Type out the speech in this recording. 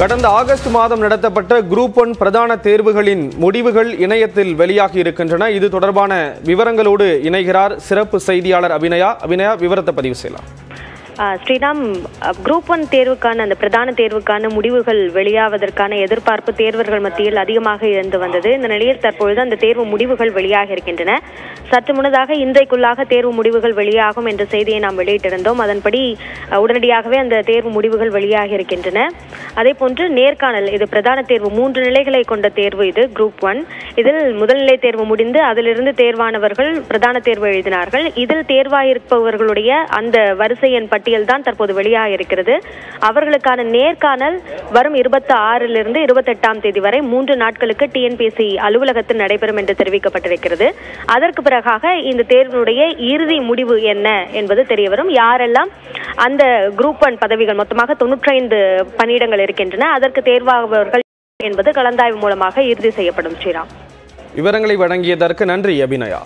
கடந்த ஆகஸ்ட் மாதம் நடத்தப்பட்ட குரூப் ஒன் பிரதான தேர்வுகளின் முடிவுகள் இணையத்தில் வெளியாகி இருக்கின்றன. இது தொடர்பான விவரங்களோடு இணைகிறார் சிறப்பு செய்தியாளர் அபிநயா. அபிநயா விவரத்தை பதிவு செய்யலாம். ஸ்ரீராம் குரூப் ஒன் தேர்வுக்கான அந்த பிரதான தேர்வுக்கான முடிவுகள் வெளியாவதற்கான எதிர்பார்ப்பு தேர்வர்கள் மத்தியில் அதிகமாக இருந்து வந்தது. இந்த நிலையில் தற்பொழுது அந்த தேர்வு முடிவுகள் வெளியாக இருக்கின்றன. சற்று முன்னதாக இன்றைக்குள்ளாக தேர்வு முடிவுகள் வெளியாகும் என்ற செய்தியை நாம் வெளியிட்டிருந்தோம். அதன்படி உடனடியாகவே அந்த தேர்வு முடிவுகள் வெளியாக இருக்கின்றன. அதே போன்று நேர்காணல் இது பிரதான தேர்வு மூன்று நிலைகளை கொண்ட தேர்வு இது குரூப் ஒன் இதில் முதல்நிலை தேர்வு முடிந்து அதிலிருந்து தேர்வானவர்கள் பிரதான தேர்வு எழுதினார்கள். இதில் தேர்வாயிருப்பவர்களுடைய அந்த வரிசை எண் பட்டியல் பட்டியல் தான் தற்போது வெளியாக இருக்கிறது அவர்களுக்கான நேர்காணல் வரும் இருபத்தி ஆறிலிருந்து இருபத்தெட்டாம் தேதி வரை மூன்று நாட்களுக்கு டிஎன்பிஎஸ்சி அலுவலகத்தில் நடைபெறும் என்று தெரிவிக்கப்பட்டிருக்கிறது. அதற்கு பிறகாக இந்த தேர்வினுடைய இறுதி முடிவு என்ன என்பது தெரியவரும். யாரெல்லாம் அந்த குரூப் ஒன் பதவிகள் மொத்தமாக தொன்னூற்றி ஐந்து பணியிடங்கள் இருக்கின்றன அதற்கு தேர்வாகவர்கள் என்பது கலந்தாய்வு மூலமாக இறுதி செய்யப்படும் ஸ்ரீராம். விவரங்களை வழங்கியதற்கு நன்றி அபிநயா.